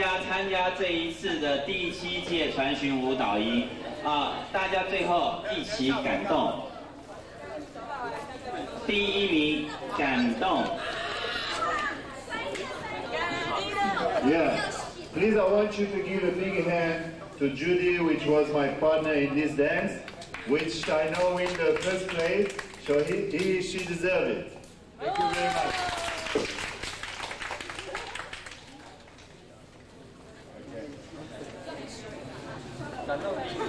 家参加这一次的第七届传讯舞蹈营啊，大家最后一起感动。第一名感动。Yeah. Please, I want you to give a big hand to Judy, which was my partner in this dance, which I know in the first place, so he, he she deserved it. Thank you very much. 反正我